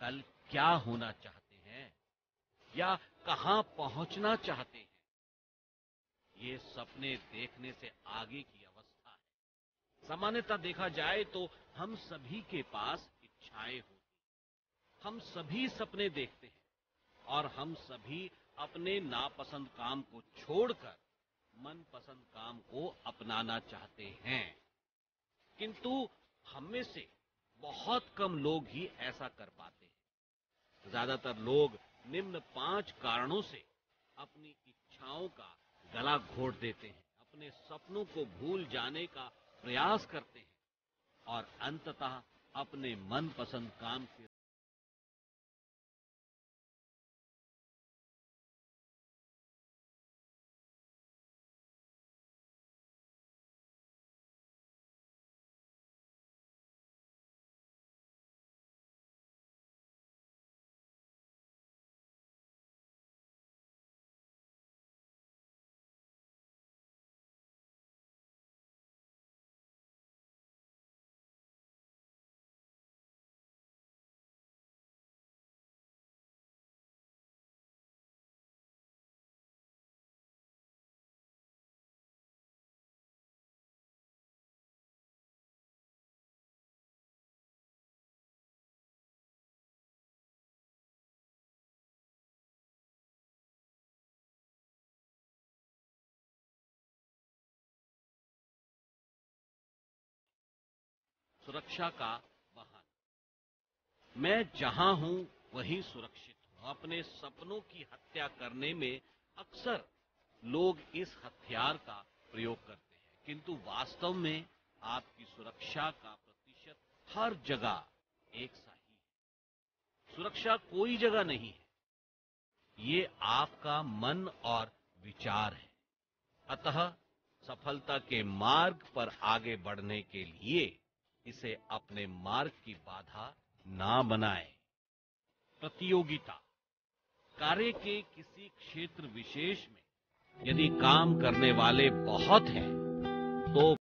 कल क्या होना चाहते हैं? या कहाँ पहुँचना चाहते हैं? ये सपने देखने से आगे की अवस्था है। सामान्यता देखा जाए तो हम सभी के पास इच्छाएँ होती हम सभी सपने देखते हैं और हम सभी अपने नापसंद काम को छोड़कर मनपसंद काम को अपनाना चाहते हैं। किंतु हम में से बहुत कम लोग ही ऐसा कर पाते ज़्यादातर लोग निम्न पाँच कारणों से अपनी इच्छाओं का गला घोट देते हैं, अपने सपनों को भूल जाने का प्रयास करते हैं और अंततः अपने मनपसंद काम से सुरक्षा का वाहन। मैं जहाँ हूँ, वहीं सुरक्षित हूँ। अपने सपनों की हत्या करने में अक्सर लोग इस हथियार का प्रयोग करते हैं। किंतु वास्तव में आपकी सुरक्षा का प्रतिशत हर जगह एक सा ही है। सुरक्षा कोई जगह नहीं है। ये आपका मन और विचार है। अतः सफलता के मार्ग पर आगे बढ़ने के लिए इसे अपने मार्ग की बाधा ना बनाए। प्रतियोगिता। कार्य के किसी क्षेत्र विशेष में यदि काम करने वाले बहुत हैं तो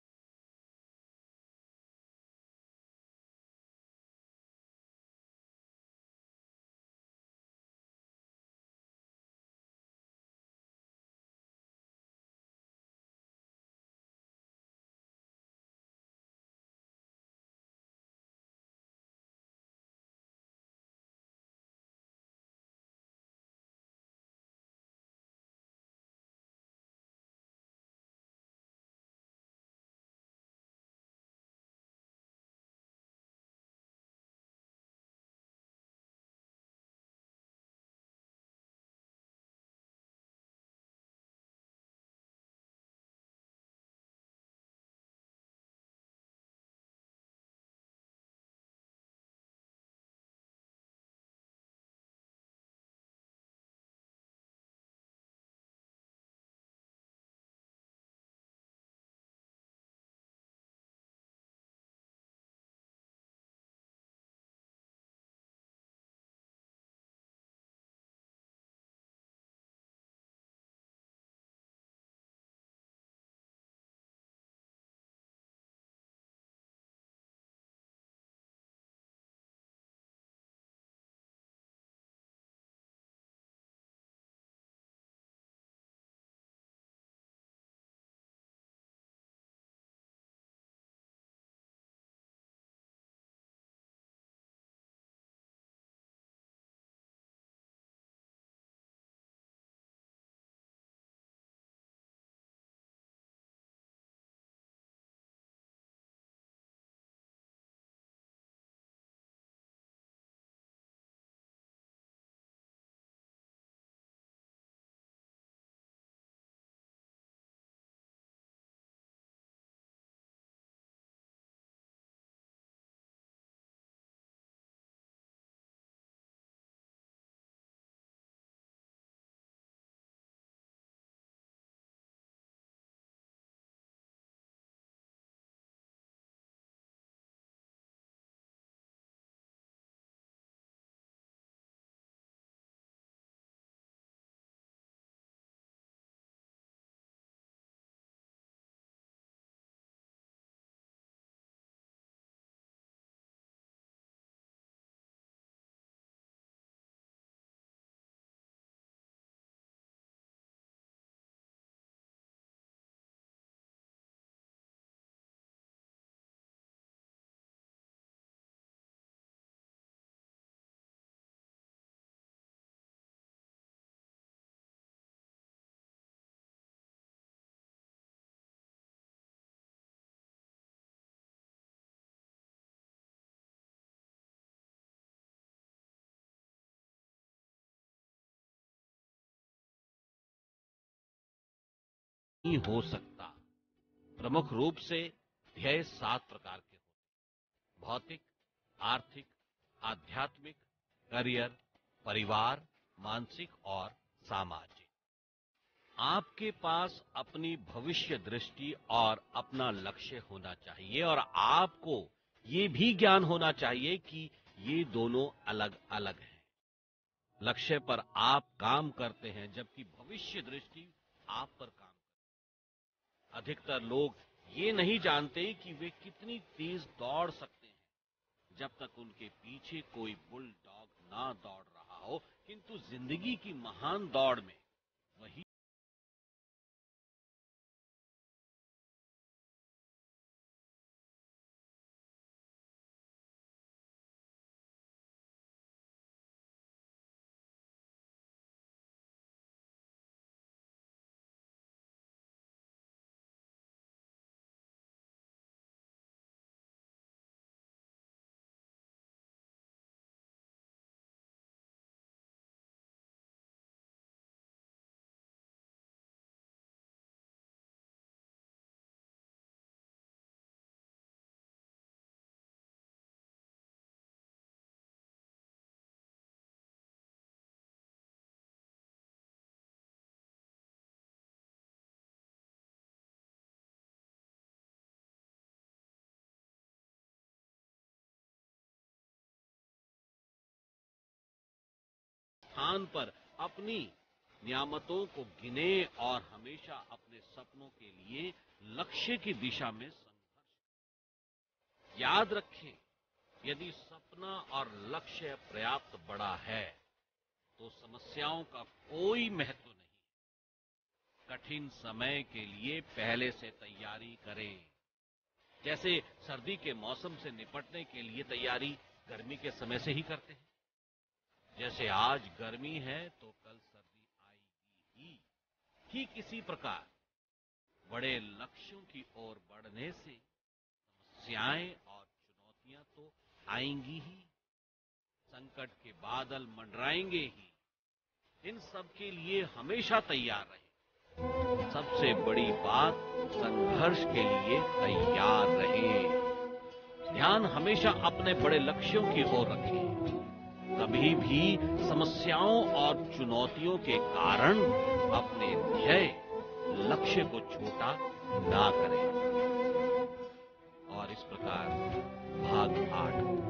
नहीं हो सकता। प्रमुख रूप से ध्येय सात प्रकार के होते भौतिक, आर्थिक, आध्यात्मिक, करियर, परिवार, मानसिक और सामाजिक। आपके पास अपनी भविष्य दृष्टि और अपना लक्ष्य होना चाहिए और आपको ये भी ज्ञान होना चाहिए कि ये दोनों अलग अलग हैं। लक्ष्य पर आप काम करते हैं, जबकि भविष्य दृष्टि आप पर अधिकतर लोग ये नहीं जानते कि वे कितनी तेज दौड़ सकते हैं। जब तक उनके पीछे कोई बुल डॉग ना दौड़ रहा हो, किंतु ज़िंदगी की महान दौड़ में स्थान पर अपनी नियामतों को गिने और हमेशा अपने सपनों के लिए लक्ष्य की दिशा में संघर्ष। याद रखें, यदि सपना और लक्ष्य पर्याप्त बड़ा है तो समस्याओं का कोई महत्व नहीं। कठिन समय के लिए पहले से तैयारी करें। जैसे सर्दी के मौसम से निपटने के लिए तैयारी गर्मी के समय से ही करते हैं। जैसे आज गर्मी है तो कल सर्दी आएगी ही। ठीक इसी प्रकार। बड़े लक्ष्यों की ओर बढ़ने से समस्याएँ और चुनौतियाँ तो आएँगी ही। संकट के बादल मंडराएँगे ही। इन सब के लिए हमेशा तैयार रहे। सबसे बड़ी बात संघर्ष के लिए तैयार रहे। ध्यान हमेशा अपने बड़े लक्ष्यों की ओर रखें। कभी भी समस्याओं और चुनौतियों के कारण अपने ध्येय, लक्ष्य को छोटा ना करें। और इस प्रकार भाग आठ।